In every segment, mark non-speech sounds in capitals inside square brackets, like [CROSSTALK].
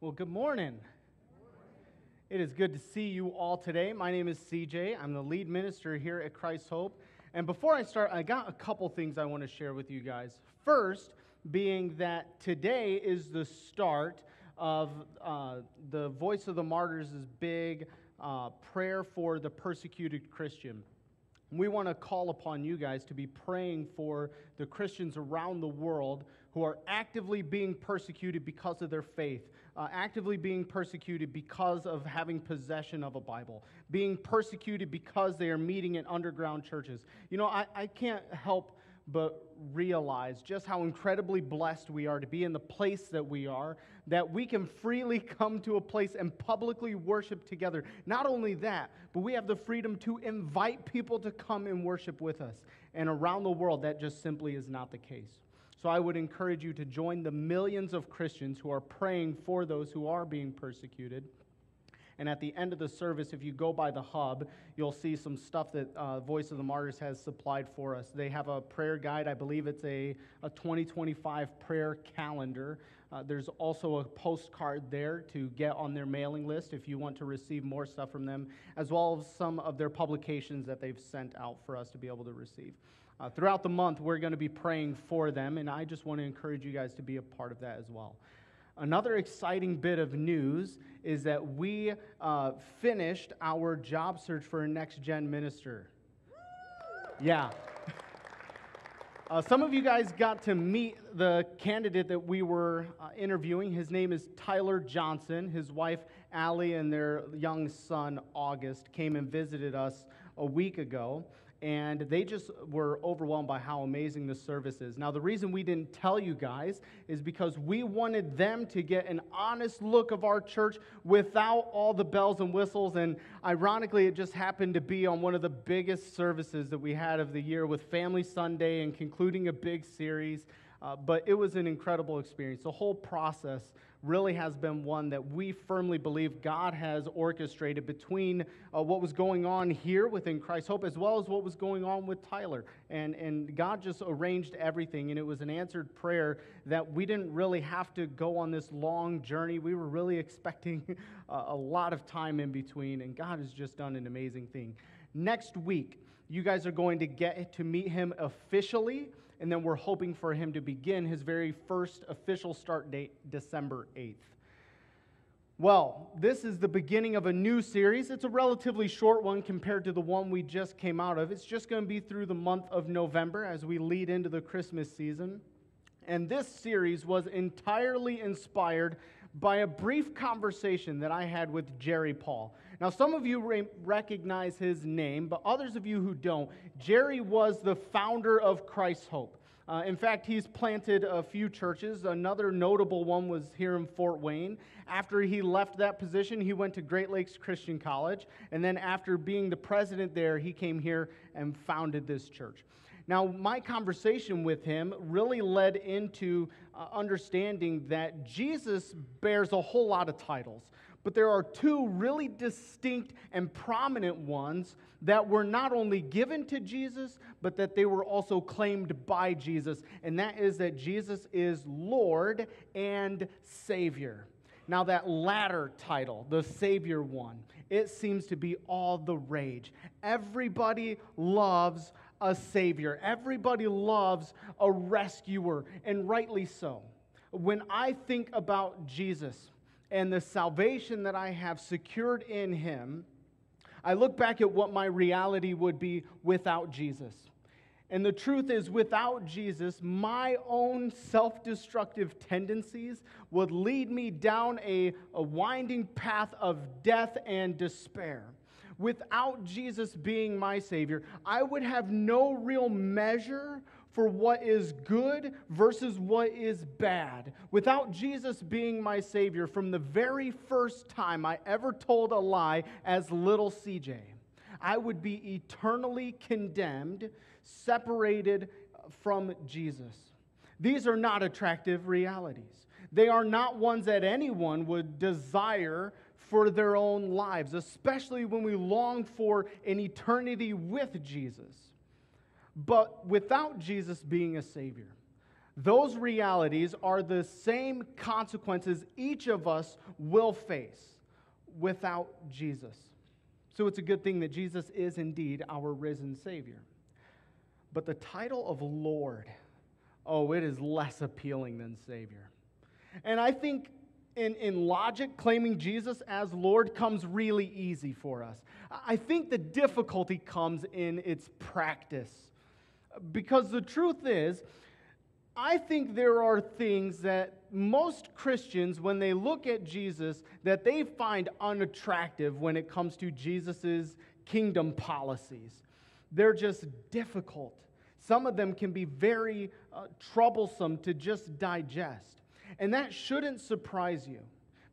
Well, good morning. It is good to see you all today. My name is CJ. I'm the lead minister here at Christ Hope. And before I start, I got a couple things I want to share with you guys. First, being that today is the start of uh, the Voice of the Martyrs' big uh, prayer for the persecuted Christian. We want to call upon you guys to be praying for the Christians around the world who are actively being persecuted because of their faith, uh, actively being persecuted because of having possession of a Bible, being persecuted because they are meeting in underground churches. You know, I, I can't help but realize just how incredibly blessed we are to be in the place that we are, that we can freely [LAUGHS] come to a place and publicly worship together. Not only that, but we have the freedom to invite people to come and worship with us. And around the world, that just simply is not the case. So I would encourage you to join the millions of Christians who are praying for those who are being persecuted. And at the end of the service, if you go by the hub, you'll see some stuff that uh, Voice of the Martyrs has supplied for us. They have a prayer guide. I believe it's a, a 2025 prayer calendar. Uh, there's also a postcard there to get on their mailing list if you want to receive more stuff from them, as well as some of their publications that they've sent out for us to be able to receive. Uh, throughout the month, we're going to be praying for them, and I just want to encourage you guys to be a part of that as well. Another exciting bit of news is that we uh, finished our job search for a next gen minister. Yeah. [LAUGHS] Uh, some of you guys got to meet the candidate that we were uh, interviewing. His name is Tyler Johnson. His wife, Allie, and their young son, August, came and visited us a week ago and they just were overwhelmed by how amazing the service is. Now, the reason we didn't tell you guys is because we wanted them to get an honest look of our church without all the bells and whistles. And ironically, it just happened to be on one of the biggest services that we had of the year with Family Sunday and concluding a big series. Uh, but it was an incredible experience. The whole process really has been one that we firmly believe God has orchestrated between uh, what was going on here within Christ Hope as well as what was going on with Tyler. And, and God just arranged everything, and it was an answered prayer that we didn't really have to go on this long journey. We were really [LAUGHS] expecting a, a lot of time in between, and God has just done an amazing thing. Next week, you guys are going to get to meet him officially and then we're hoping for him to begin his very first official start date, December 8th. Well, this is the beginning of a new series. It's a relatively short one compared to the one we just came out of. It's just going to be through the month of November as we lead into the Christmas season. And this series was entirely inspired by a brief conversation that I had with Jerry Paul. Now, some of you re- recognize his name, but others of you who don't, Jerry was the founder of Christ's Hope. Uh, in fact, he's planted a few churches. Another notable one was here in Fort Wayne. After he left that position, he went to Great Lakes Christian College. And then, after being the president there, he came here and founded this church. Now, my conversation with him really led into uh, understanding that Jesus bears a whole lot of titles but there are two really distinct and prominent ones that were not only given to Jesus, but that they were also claimed by Jesus. And that is that Jesus is Lord and Savior. Now, that latter title, the Savior one, it seems to be all the rage. Everybody loves a Savior, everybody loves a rescuer, and rightly so. When I think about Jesus, and the salvation that I have secured in Him, I look back at what my reality would be without Jesus. And the truth is, without Jesus, my own self destructive tendencies would lead me down a, a winding path of death and despair. Without Jesus being my Savior, I would have no real measure for what is good versus what is bad. Without Jesus being my Savior from the very first time I ever told a lie as little CJ, I would be eternally condemned, separated from Jesus. These are not attractive realities. They are not ones that anyone would desire for their own lives, especially when we long for an eternity with Jesus. But without Jesus being a Savior, those realities are the same consequences each of us will face without Jesus. So it's a good thing that Jesus is indeed our risen Savior. But the title of Lord, oh, it is less appealing than Savior. And I think in, in logic, claiming Jesus as Lord comes really easy for us. I think the difficulty comes in its practice. Because the truth is, I think there are things that most Christians, when they look at Jesus, that they find unattractive when it comes to Jesus' kingdom policies. They're just difficult. Some of them can be very uh, troublesome to just digest. And that shouldn't surprise you.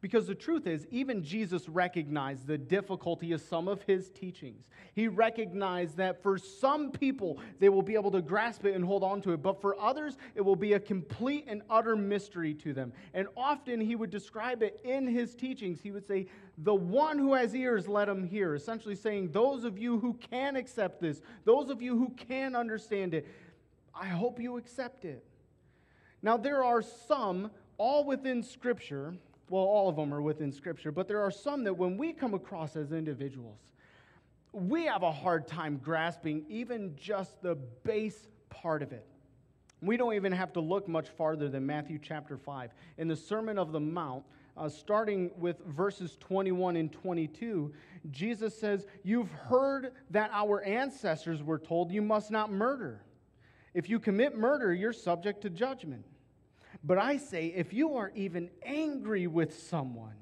Because the truth is, even Jesus recognized the difficulty of some of his teachings. He recognized that for some people, they will be able to grasp it and hold on to it, but for others, it will be a complete and utter mystery to them. And often he would describe it in his teachings. He would say, The one who has ears, let him hear. Essentially saying, Those of you who can accept this, those of you who can understand it, I hope you accept it. Now, there are some, all within Scripture, well, all of them are within Scripture, but there are some that when we come across as individuals, we have a hard time grasping even just the base part of it. We don't even have to look much farther than Matthew chapter 5. In the Sermon of the Mount, uh, starting with verses 21 and 22, Jesus says, You've heard that our ancestors were told you must not murder. If you commit murder, you're subject to judgment. But I say, if you are even angry with someone,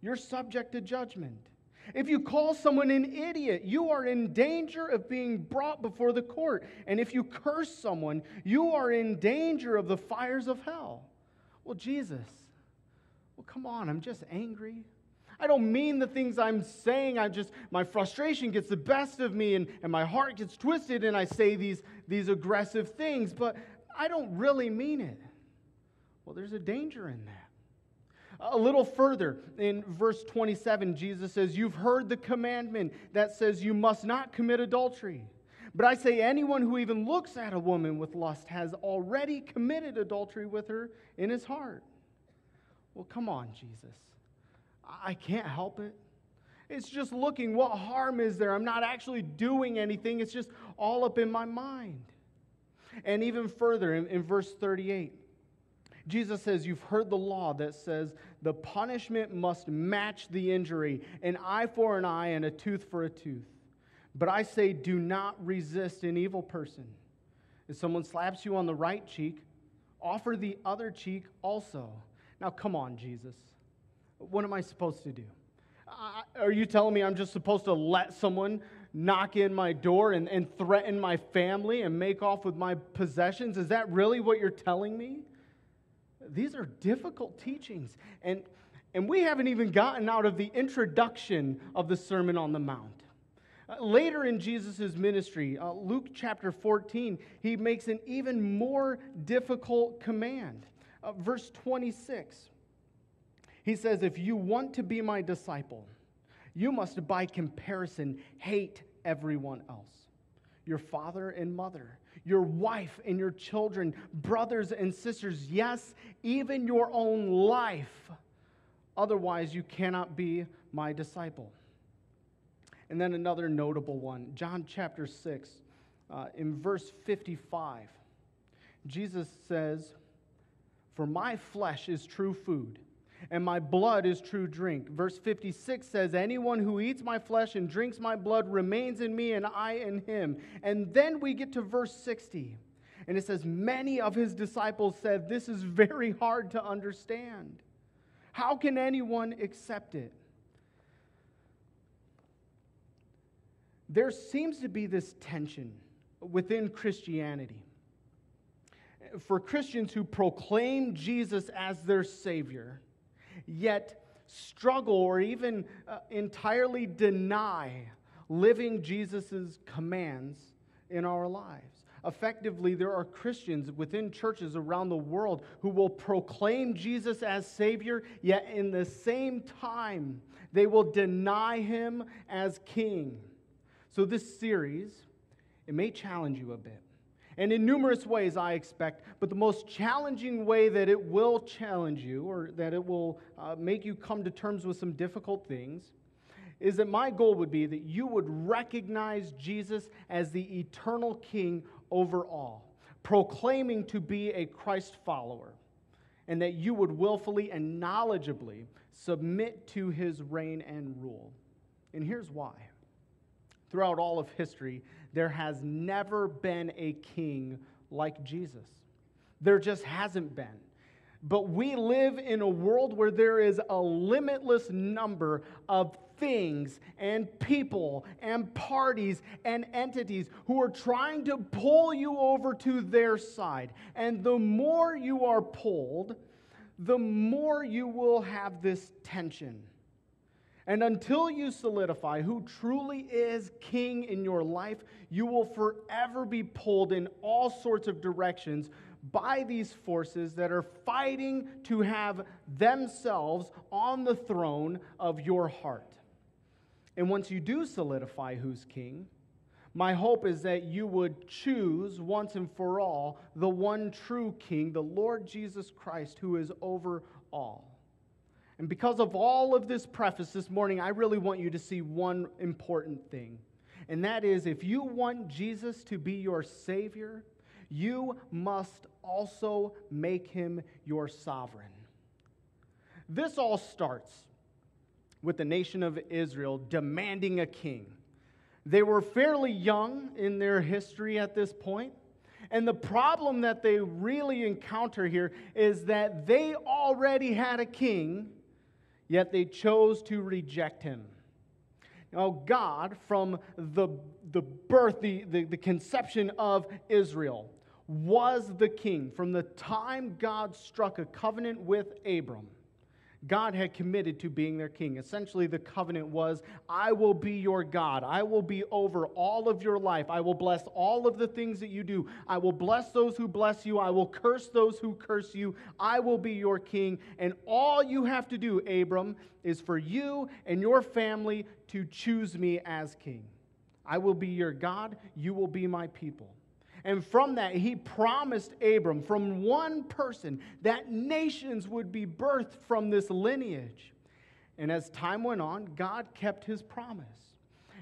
you're subject to judgment. If you call someone an idiot, you are in danger of being brought before the court. And if you curse someone, you are in danger of the fires of hell. Well, Jesus, well, come on, I'm just angry. I don't mean the things I'm saying. I just, my frustration gets the best of me and, and my heart gets twisted and I say these, these aggressive things, but I don't really mean it. Well, there's a danger in that. A little further in verse 27, Jesus says, You've heard the commandment that says you must not commit adultery. But I say, anyone who even looks at a woman with lust has already committed adultery with her in his heart. Well, come on, Jesus. I can't help it. It's just looking. What harm is there? I'm not actually doing anything. It's just all up in my mind. And even further, in, in verse 38, Jesus says, You've heard the law that says the punishment must match the injury, an eye for an eye and a tooth for a tooth. But I say, do not resist an evil person. If someone slaps you on the right cheek, offer the other cheek also. Now, come on, Jesus. What am I supposed to do? are you telling me I'm just supposed to let someone knock in my door and, and threaten my family and make off with my possessions? Is that really what you're telling me? These are difficult teachings. And, and we haven't even gotten out of the introduction of the Sermon on the Mount. Uh, later in Jesus' ministry, uh, Luke chapter 14, he makes an even more difficult command. Uh, verse 26, he says, If you want to be my disciple, you must by comparison hate everyone else your father and mother, your wife and your children, brothers and sisters, yes, even your own life. Otherwise, you cannot be my disciple. And then another notable one, John chapter 6, uh, in verse 55, Jesus says, For my flesh is true food and my blood is true drink. Verse 56 says, Anyone who eats my flesh and drinks my blood remains in me, and I in him. And then we get to verse 60, and it says, Many of his disciples said, This is very hard to understand. How can anyone accept it? There seems to be this tension within Christianity. For Christians who proclaim Jesus as their Savior, yet struggle or even uh, entirely deny living Jesus' commands in our lives. Effectively, there are Christians within churches around the world who will proclaim Jesus as Savior, yet in the same time, they will deny Him as King. So, this series, it may challenge you a bit. And in numerous ways, I expect. But the most challenging way that it will challenge you, or that it will uh, make you come to terms with some difficult things, is that my goal would be that you would recognize Jesus as the eternal King over all, proclaiming to be a Christ follower, and that you would willfully and knowledgeably submit to his reign and rule. And here's why. Throughout all of history, there has never been a king like Jesus. There just hasn't been. But we live in a world where there is a limitless number of things and people and parties and entities who are trying to pull you over to their side. And the more you are pulled, the more you will have this tension. And until you solidify who truly is king in your life, you will forever be pulled in all sorts of directions by these forces that are fighting to have themselves on the throne of your heart. And once you do solidify who's king, my hope is that you would choose once and for all the one true king, the Lord Jesus Christ, who is over all. And because of all of this preface this morning, I really want you to see one important thing. And that is if you want Jesus to be your Savior, you must also make him your sovereign. This all starts with the nation of Israel demanding a king. They were fairly young in their history at this point. And the problem that they really encounter here is that they already had a king, yet they chose to reject him. Now, God, from the, the birth, the, the, the conception of Israel, was the king. From the time God struck a covenant with Abram, God had committed to being their king. Essentially, the covenant was I will be your God. I will be over all of your life. I will bless all of the things that you do. I will bless those who bless you. I will curse those who curse you. I will be your king. And all you have to do, Abram, is for you and your family to choose me as king. I will be your God. You will be my people. And from that, he promised Abram, from one person, that nations would be birthed from this lineage. And as time went on, God kept his promise.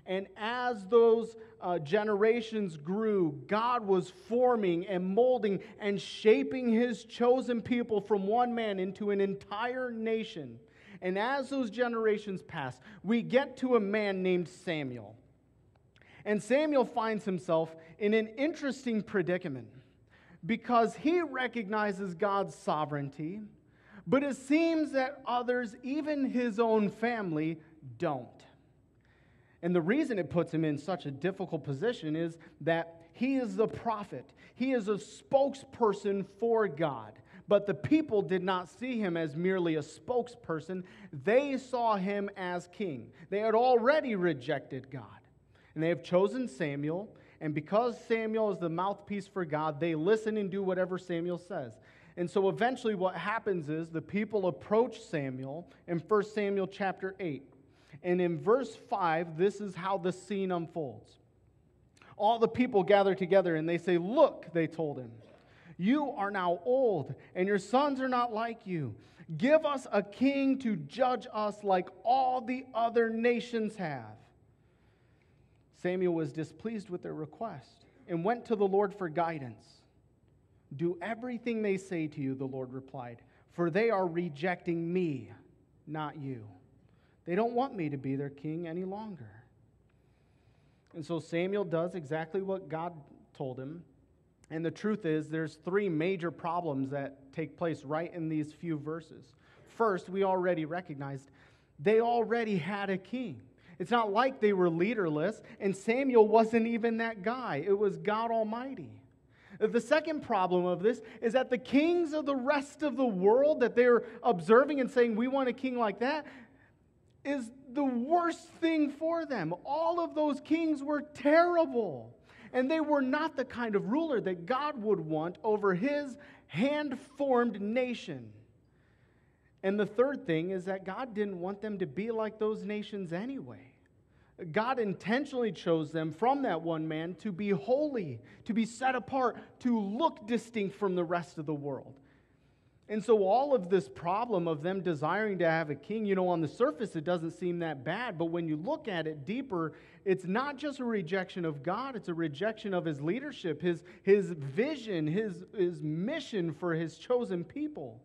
And as those uh, generations grew, God was forming and molding and shaping his chosen people from one man into an entire nation. And as those generations pass, we get to a man named Samuel. And Samuel finds himself in an interesting predicament because he recognizes God's sovereignty, but it seems that others, even his own family, don't. And the reason it puts him in such a difficult position is that he is the prophet, he is a spokesperson for God. But the people did not see him as merely a spokesperson, they saw him as king. They had already rejected God. And they have chosen Samuel, and because Samuel is the mouthpiece for God, they listen and do whatever Samuel says. And so eventually what happens is the people approach Samuel in 1 Samuel chapter 8. And in verse 5, this is how the scene unfolds. All the people gather together and they say, Look, they told him, you are now old, and your sons are not like you. Give us a king to judge us like all the other nations have. Samuel was displeased with their request and went to the Lord for guidance. Do everything they say to you, the Lord replied, for they are rejecting me, not you. They don't want me to be their king any longer. And so Samuel does exactly what God told him. And the truth is, there's three major problems that take place right in these few verses. First, we already recognized they already had a king. It's not like they were leaderless, and Samuel wasn't even that guy. It was God Almighty. The second problem of this is that the kings of the rest of the world that they're observing and saying, We want a king like that, is the worst thing for them. All of those kings were terrible. And they were not the kind of ruler that God would want over his hand formed nation. And the third thing is that God didn't want them to be like those nations anyway. God intentionally chose them from that one man to be holy, to be set apart, to look distinct from the rest of the world. And so, all of this problem of them desiring to have a king, you know, on the surface, it doesn't seem that bad. But when you look at it deeper, it's not just a rejection of God, it's a rejection of his leadership, his, his vision, his, his mission for his chosen people.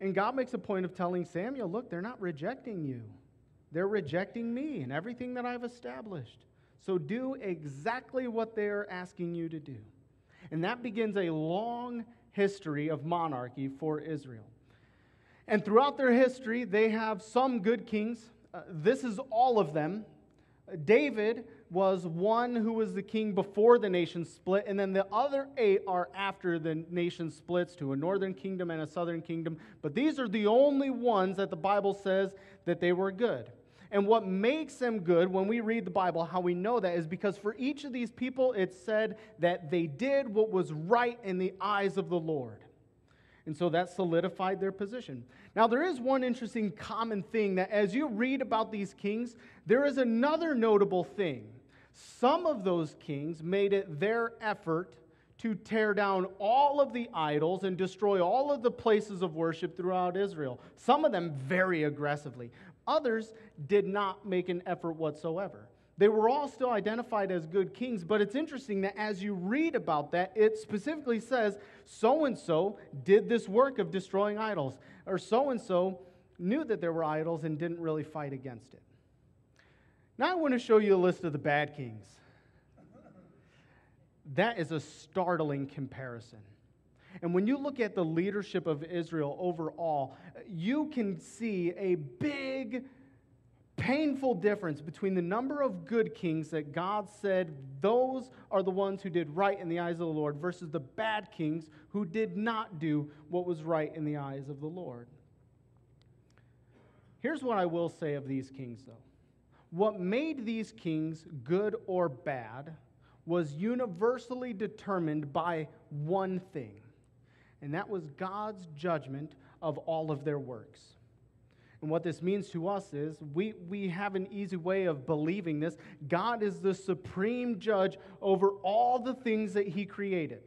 And God makes a point of telling Samuel, look, they're not rejecting you, they're rejecting me and everything that I've established. So, do exactly what they're asking you to do. And that begins a long history of monarchy for Israel. And throughout their history, they have some good kings. Uh, this is all of them. David was one who was the king before the nation split, and then the other eight are after the nation splits to a northern kingdom and a southern kingdom. But these are the only ones that the Bible says that they were good. And what makes them good when we read the Bible, how we know that is because for each of these people, it said that they did what was right in the eyes of the Lord. And so that solidified their position. Now, there is one interesting common thing that as you read about these kings, there is another notable thing. Some of those kings made it their effort to tear down all of the idols and destroy all of the places of worship throughout Israel. Some of them very aggressively. Others did not make an effort whatsoever. They were all still identified as good kings, but it's interesting that as you read about that, it specifically says so and so did this work of destroying idols, or so and so knew that there were idols and didn't really fight against it. Now I want to show you a list of the bad kings. That is a startling comparison. And when you look at the leadership of Israel overall, you can see a big, painful difference between the number of good kings that God said those are the ones who did right in the eyes of the Lord versus the bad kings who did not do what was right in the eyes of the Lord. Here's what I will say of these kings, though. What made these kings good or bad was universally determined by one thing and that was God's judgment of all of their works. And what this means to us is we, we have an easy way of believing this. God is the supreme judge over all the things that He created.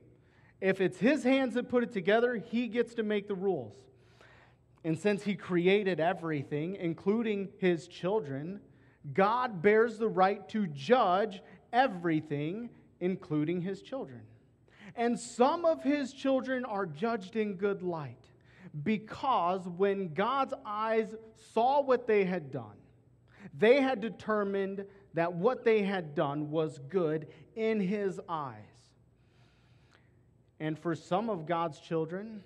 If it's His hands that put it together, He gets to make the rules. And since He created everything, including His children, God bears the right to judge everything, including His children. And some of his children are judged in good light because when God's eyes saw what they had done, they had determined that what they had done was good in his eyes. And for some of God's children,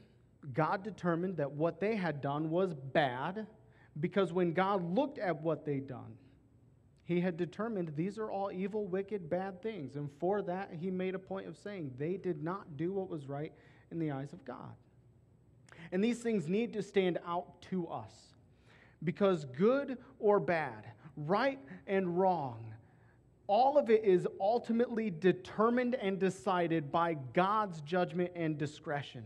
God determined that what they had done was bad because when God looked at what they'd done, he had determined these are all evil, wicked, bad things. And for that, he made a point of saying they did not do what was right in the eyes of God. And these things need to stand out to us because good or bad, right and wrong, all of it is ultimately determined and decided by God's judgment and discretion.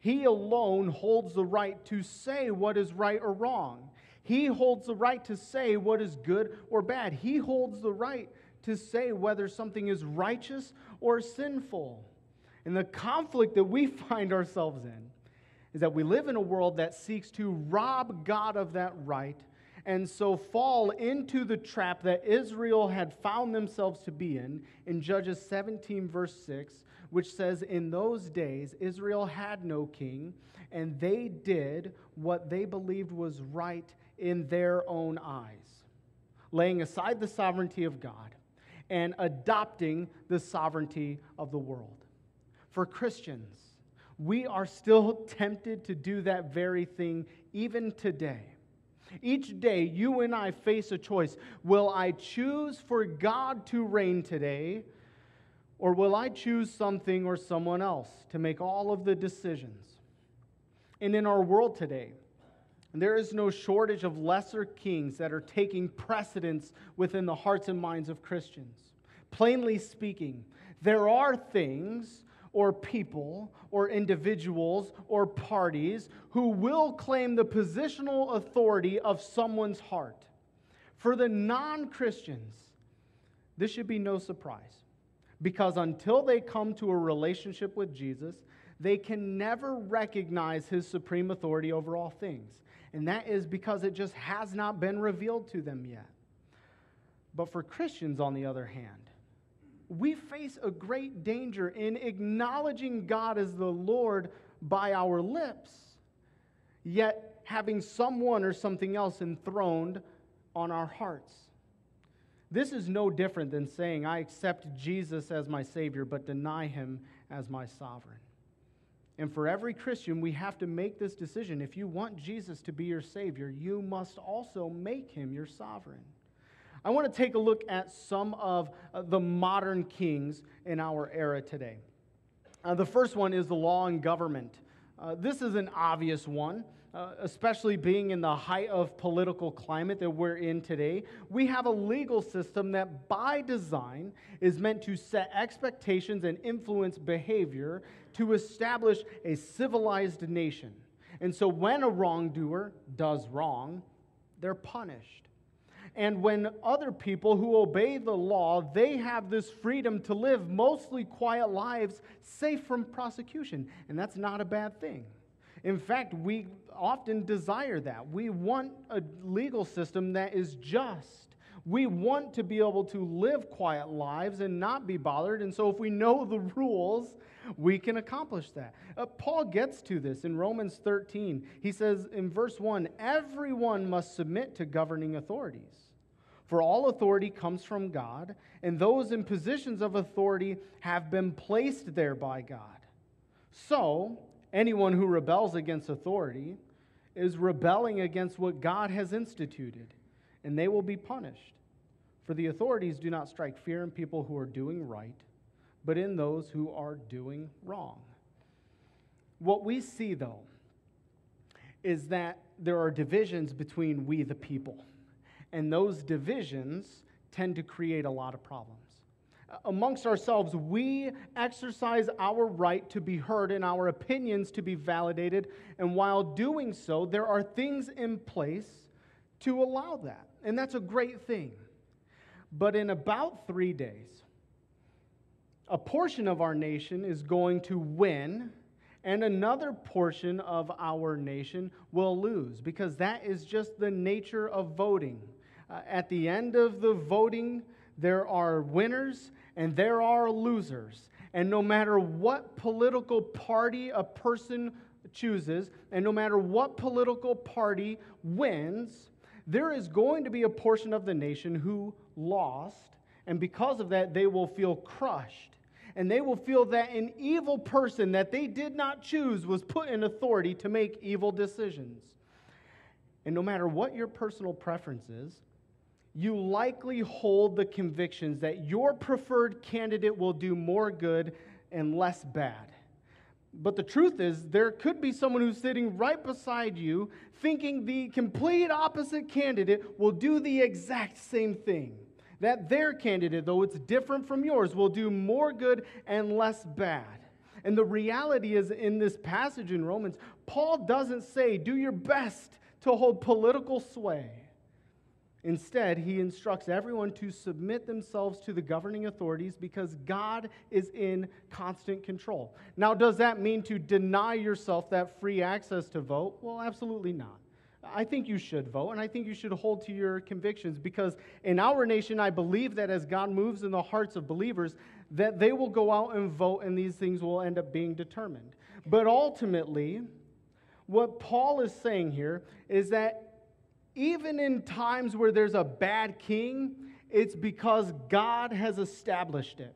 He alone holds the right to say what is right or wrong. He holds the right to say what is good or bad. He holds the right to say whether something is righteous or sinful. And the conflict that we [LAUGHS] find ourselves in is that we live in a world that seeks to rob God of that right and so fall into the trap that Israel had found themselves to be in in Judges 17, verse 6, which says, In those days, Israel had no king, and they did what they believed was right in their own eyes, laying aside the sovereignty of God and adopting the sovereignty of the world. For Christians, we are still tempted to do that very thing even today. Each day, you and I face a choice. Will I choose for God to reign today, or will I choose something or someone else to make all of the decisions? And in our world today, there is no shortage of lesser kings that are taking precedence within the hearts and minds of Christians. Plainly speaking, there are things or people or individuals or parties who will claim the positional authority of someone's heart. For the non Christians, this should be no surprise because until they come to a relationship with Jesus, they can never recognize his supreme authority over all things. And that is because it just has not been revealed to them yet. But for Christians, on the other hand, we face a great danger in acknowledging God as the Lord by our lips, yet having someone or something else enthroned on our hearts. This is no different than saying, I accept Jesus as my Savior, but deny him as my sovereign. And for every Christian, we have to make this decision. If you want Jesus to be your Savior, you must also make him your sovereign. I want to take a look at some of uh, the modern kings in our era today. Uh, the first one is the law and government. Uh, this is an obvious one. Uh, especially being in the height of political climate that we're in today, we have a legal system that by design is meant to set expectations and influence behavior to establish a civilized nation. And so when a wrongdoer does wrong, they're punished. And when other people who obey the law, they have this freedom to live mostly quiet lives safe from prosecution. And that's not a bad thing. In fact, we often desire that. We want a legal system that is just. We want to be able to live quiet lives and not be bothered. And so, if we know the [LAUGHS] rules, we can accomplish that. Uh, Paul gets to this in Romans 13. He says in verse 1 everyone must submit to governing authorities. For all authority comes from God, and those in positions of authority have been placed there by God. So, anyone who rebels against authority is rebelling against what God has instituted, and they will be punished. For the authorities do not strike fear in people who are doing right, but in those who are doing wrong. What we see, though, is that there are divisions between we, the people, and those divisions tend to create a lot of problems amongst ourselves, we exercise our right to be heard and our opinions to be validated. And while doing so, there are things in place to allow that. And that's a great thing. But in about three days, a portion of our nation is going to win, and another portion of our nation will lose because that is just the nature of voting. Uh, at the end of the voting, there are winners and there are losers. And no matter what political party a person chooses, and no matter what political party wins, there is going to be a portion of the nation who lost, and because of that, they will feel crushed. And they will feel that an evil person that they did not choose was put in authority to make evil decisions. And no matter what your personal preference is, you likely hold the convictions that your preferred candidate will do more good and less bad. But the truth is, there could be someone who's sitting right beside you thinking the complete opposite candidate will do the exact same thing. That their candidate, though it's different from yours, will do more good and less bad. And the reality is, in this passage in Romans, Paul doesn't say, do your best to hold political sway. Instead, he instructs everyone to submit themselves to the governing authorities because God is in constant control. Now, does that mean to deny yourself that free access to vote? Well, absolutely not. I think you should vote, and I think you should hold to your convictions because in our nation, I believe that as God moves in the hearts of believers, that they will go out and vote, and these things will end up being determined. But ultimately, what Paul is saying here is that even in times where there's a bad king, it's because God has established it.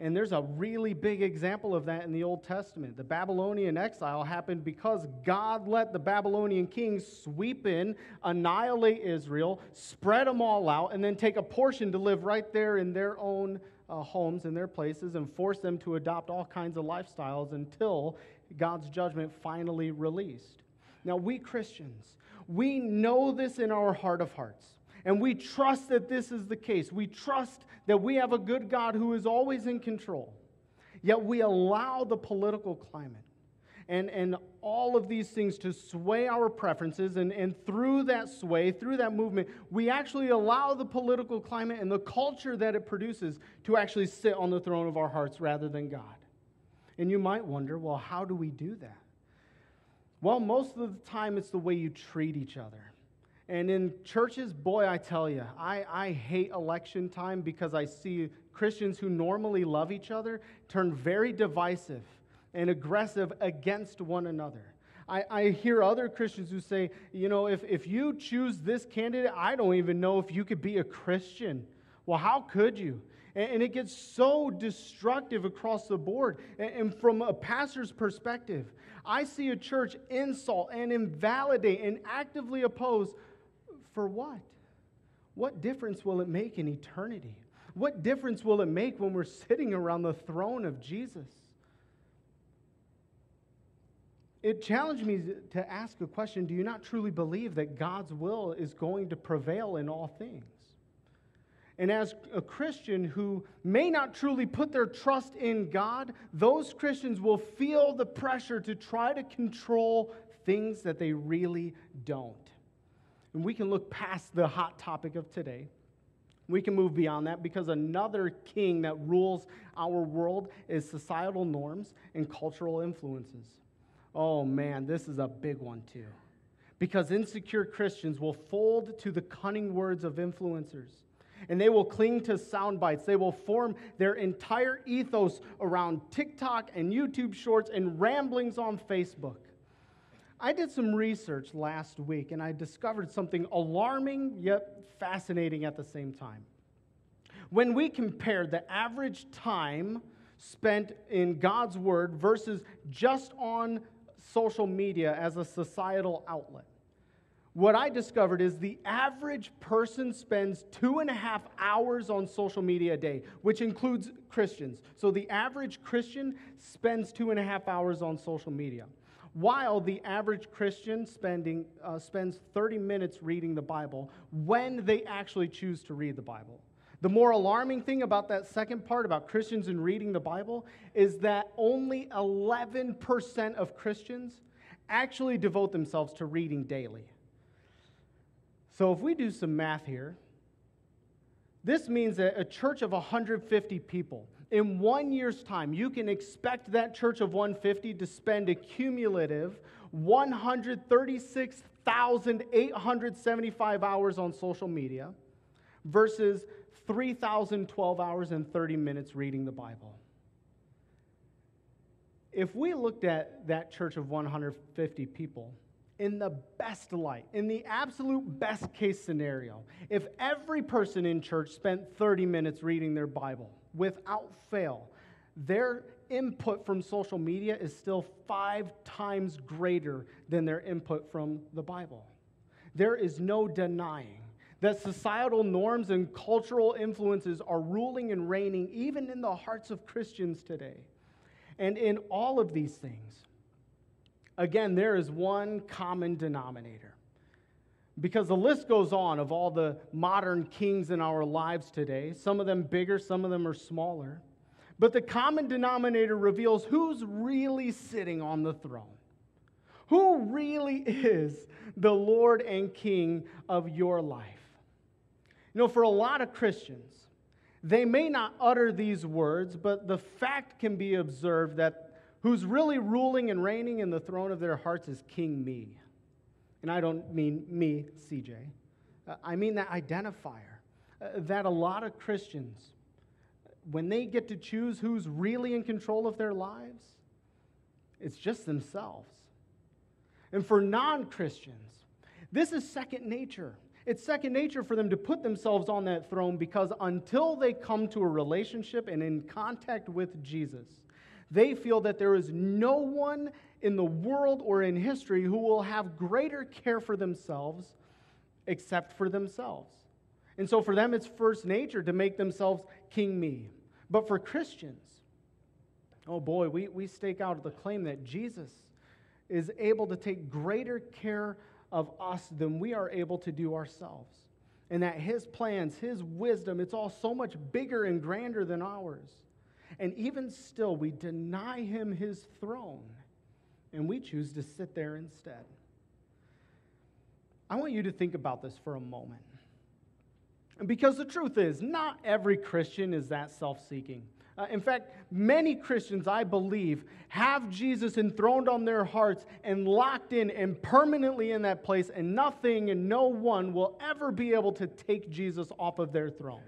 And there's a really big example of that in the Old Testament. The Babylonian exile happened because God let the Babylonian kings sweep in, annihilate Israel, spread them all out, and then take a portion to live right there in their own uh, homes in their places and force them to adopt all kinds of lifestyles until God's judgment finally released. Now, we Christians, we know this in our heart of hearts. And we trust that this is the case. We trust that we have a good God who is always in control. Yet we allow the political climate and, and all of these things to sway our preferences. And, and through that sway, through that movement, we actually allow the political climate and the culture that it produces to actually sit on the throne of our hearts rather than God. And you might wonder, well, how do we do that? Well, most of the time, it's the way you treat each other. And in churches, boy, I tell you, I, I hate election time because I see Christians who normally love each other turn very divisive and aggressive against one another. I, I hear other Christians who say, you know, if, if you choose this candidate, I don't even know if you could be a Christian. Well, how could you? And, it gets so destructive across the board. And from a pastor's perspective, I see a church insult and invalidate and actively oppose for what? What difference will it make in eternity? What difference will it make when we're sitting around the throne of Jesus? It challenged me to ask a question Do you not truly believe that God's will is going to prevail in all things? And as a Christian who may not truly put their trust in God, those Christians will feel the pressure to try to control things that they really don't. And we can look past the hot topic of today. We can move beyond that because another king that rules our world is societal norms and cultural influences. Oh man, this is a big one too. Because insecure Christians will fold to the cunning words of influencers and they will cling to sound bites. They will form their entire ethos around TikTok and YouTube shorts and ramblings on Facebook. I did some research last week and I discovered something alarming yet fascinating at the same time. When we compared the average time spent in God's Word versus just on social media as a societal outlet, what I discovered is the average person spends two and a half hours on social media a day, which includes Christians. So the average Christian spends two and a half hours on social media, while the average Christian spending, uh, spends 30 minutes reading the Bible when they actually choose to read the Bible. The more alarming thing about that second part about Christians and reading the Bible is that only 11% of Christians actually devote themselves to reading daily. So if we do some math here, this means that a church of 150 people, in one year's time, you can expect that church of 150 to spend a cumulative 136,875 hours on social media versus 3,012 hours and 30 minutes reading the Bible. If we looked at that church of 150 people, in the best light, in the absolute best case scenario, if every person in church spent 30 minutes reading their Bible without fail, their input from social media is still five times greater than their input from the Bible. There is no denying that societal norms and cultural influences are ruling and reigning even in the hearts of Christians today. And in all of these things, again, there is one common denominator. Because the list goes on of all the modern kings in our lives today, some of them bigger, some of them are smaller. But the common denominator reveals who's really sitting on the throne. Who really is the Lord and King of your life? You know, for a lot of Christians, they may not utter these words, but the fact can be observed that who's really ruling and reigning in the throne of their hearts is King Me. And I don't mean me, CJ. Uh, I mean that identifier. Uh, that a lot of Christians, when they get to choose who's really in control of their lives, it's just themselves. And for non Christians, this is second nature. It's second nature for them to put themselves on that throne because until they come to a relationship and in contact with Jesus, they feel that there is no one in the world or in history who will have greater care for themselves except for themselves. And so for them, it's first nature to make themselves king me. But for Christians, oh boy, we, we stake out the claim that Jesus is able to take greater care of us than we are able to do ourselves. And that his plans, his wisdom, it's all so much bigger and grander than ours. And even still, we deny him his throne and we choose to sit there instead. I want you to think about this for a moment. Because the truth is, not every Christian is that self seeking. Uh, in fact, many Christians, I believe, have Jesus enthroned on their hearts and locked in and permanently in that place, and nothing and no one will ever be able to take Jesus off of their throne.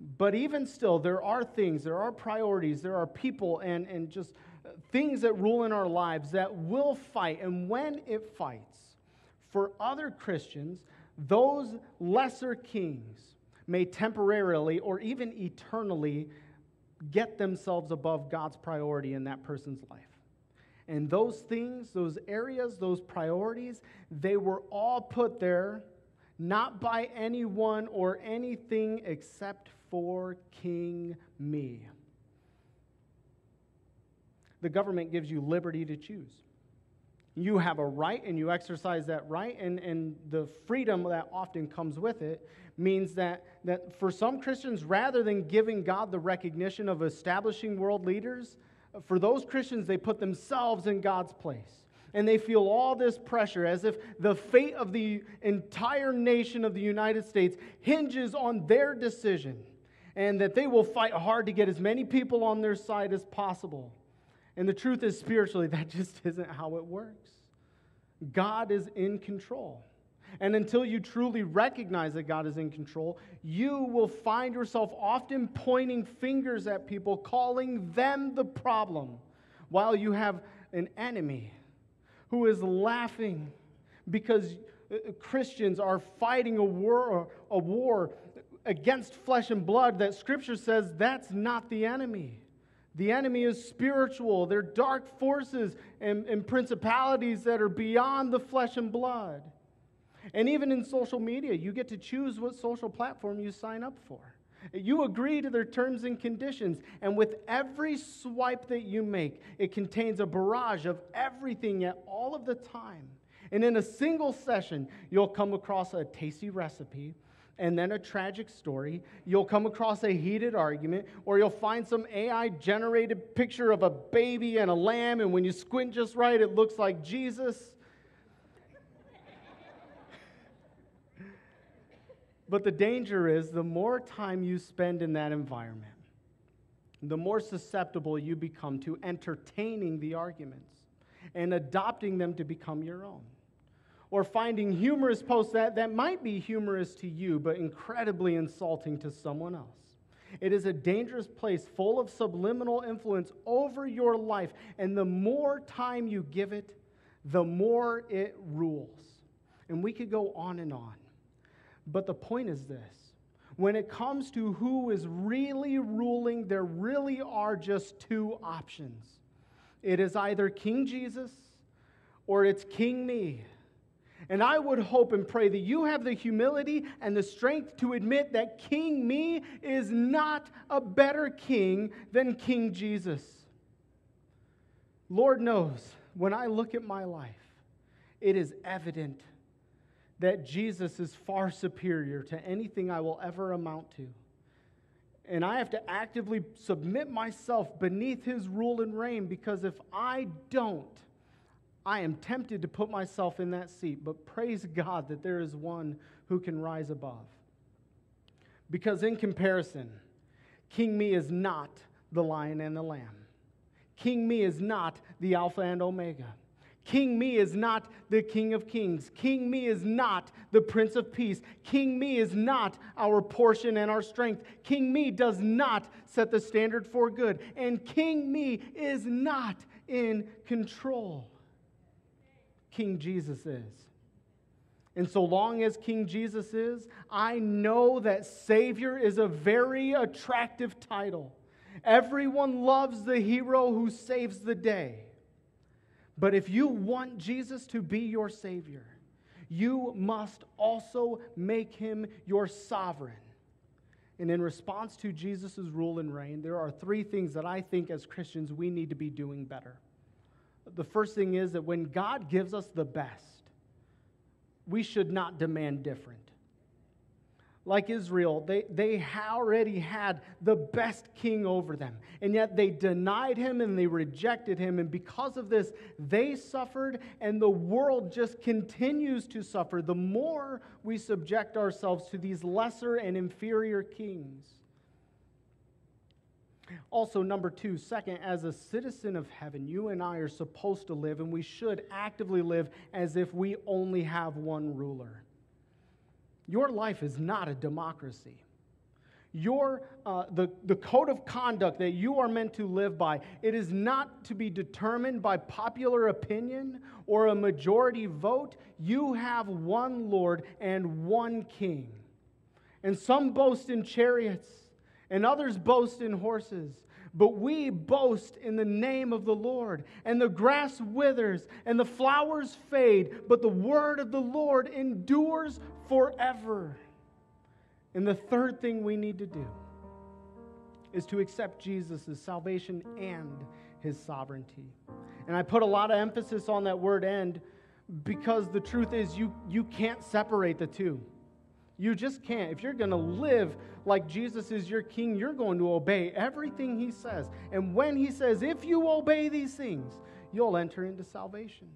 But even still, there are things, there are priorities, there are people, and, and just uh, things that rule in our lives that will fight. And when it fights, for other Christians, those lesser kings may temporarily or even eternally get themselves above God's priority in that person's life. And those things, those areas, those priorities, they were all put there not by anyone or anything except for King Me. The government gives you liberty to choose. You have a right and you exercise that right, and, and the freedom that often comes with it means that, that for some Christians, rather than giving God the recognition of establishing world leaders, for those Christians, they put themselves in God's place. And they feel all this pressure as if the fate of the entire nation of the United States hinges on their decision and that they will fight hard to get as many people on their side as possible. And the truth is, spiritually, [LAUGHS] that just isn't how it works. God is in control. And until you truly recognize that God is in control, you will find yourself often pointing fingers at people, calling them the problem, while you have an enemy who is laughing because uh, Christians are fighting a war, a war against flesh and blood that Scripture says that's not the enemy. The enemy is spiritual. They're dark forces and, and principalities that are beyond the flesh and blood. And even in social media, you get to choose what social platform you sign up for. You agree to their terms and conditions, and with every swipe that you make, it contains a barrage of everything at all of the time. And in a single session, you'll come across a tasty recipe and then a tragic story. You'll come across a heated argument, or you'll find some AI generated picture of a baby and a lamb, and when you squint just right, it looks like Jesus. But the danger is the more time you spend in that environment, the more susceptible you become to entertaining the arguments and adopting them to become your own. Or finding humorous posts that, that might be humorous to you, but incredibly insulting to someone else. It is a dangerous place full of subliminal influence over your life. And the more time you give it, the more it rules. And we could go on and on. But the point is this when it comes to who is really ruling, there really are just two options it is either King Jesus or it's King me. And I would hope and pray that you have the humility and the strength to admit that King me is not a better king than King Jesus. Lord knows, when I look at my life, it is evident that Jesus is far superior to anything I will ever amount to. And I have to actively submit myself beneath his rule and reign because if I don't, I am tempted to put myself in that seat. But praise God that there is one who can rise above. Because in comparison, King Me is not the lion and the lamb. King Me is not the Alpha and Omega. King Me is not the King of Kings. King Me is not the Prince of Peace. King Me is not our portion and our strength. King Me does not set the standard for good. And King Me is not in control. King Jesus is. And so long as King Jesus is, I know that Savior is a very attractive title. Everyone loves the hero who saves the day. But if you want Jesus to be your Savior, you must also make him your sovereign. And in response to Jesus' rule and reign, there are three things that I think as Christians we need to be doing better. The first thing is that when God gives us the best, we should not demand different. like Israel, they, they already had the best king over them. And yet they denied him and they rejected him. And because of this, they suffered, and the world just continues to suffer the more we subject ourselves to these lesser and inferior kings. Also, number two, second, as a citizen of heaven, you and I are supposed to live, and we should actively live as if we only have one ruler. Your life is not a democracy. Your, uh, the, the code of conduct that you are meant to live by, it is not to be determined by popular opinion or a majority vote. You have one Lord and one King. And some boast in chariots, and others boast in horses. But we boast in the name of the Lord. And the grass withers and the flowers fade, but the word of the Lord endures forever. And the third thing we need to do is to accept Jesus' salvation and his sovereignty. And I put a lot of emphasis on that word end because the truth is you, you can't separate the two. You just can't. If you're going to live like Jesus is your king, you're going to obey everything he says. And when he says, if you obey these things, you'll enter into salvation.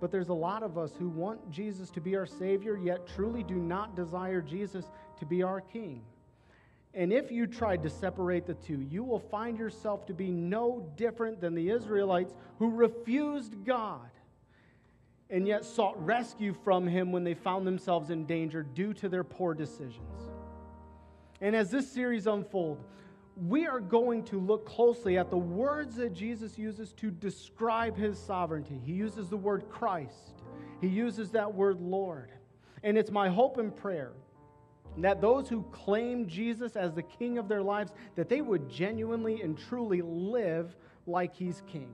But there's a lot of us who want Jesus to be our Savior, yet truly do not desire Jesus to be our King. And if you tried to separate the two, you will find yourself to be no different than the Israelites who refused God and yet sought rescue from him when they found themselves in danger due to their poor decisions. And as this series unfolds, we are going to look closely at the words that Jesus uses to describe his sovereignty. He uses the word Christ, he uses that word Lord. And it's my hope and prayer that those who claim Jesus as the king of their lives that they would genuinely and truly live like he's king.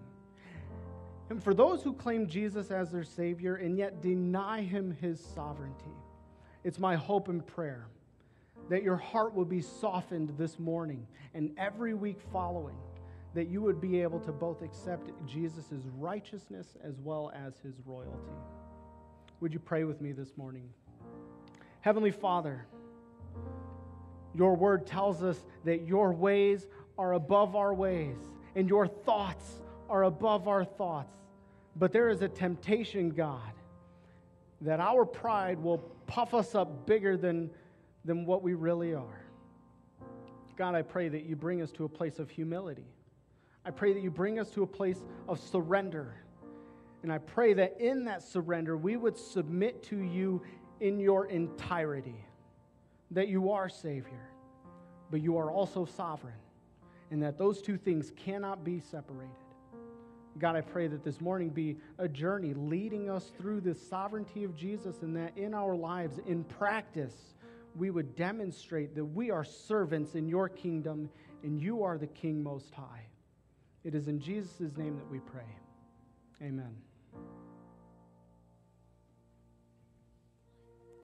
And for those who claim Jesus as their savior and yet deny him his sovereignty, it's my hope and prayer that your heart will be softened this morning and every week following, that you would be able to both accept Jesus' righteousness as well as his royalty. Would you pray with me this morning? Heavenly Father, your word tells us that your ways are above our ways and your thoughts are above our thoughts. But there is a temptation, God, that our pride will puff us up bigger than than what we really are. God, I pray that you bring us to a place of humility. I pray that you bring us to a place of surrender. And I pray that in that surrender, we would submit to you in your entirety. That you are Savior, but you are also sovereign. And that those two things cannot be separated. God, I pray that this morning be a journey leading us through the sovereignty of Jesus and that in our lives, in practice, we would demonstrate that we are servants in your kingdom and you are the King Most High. It is in Jesus' name that we pray. Amen.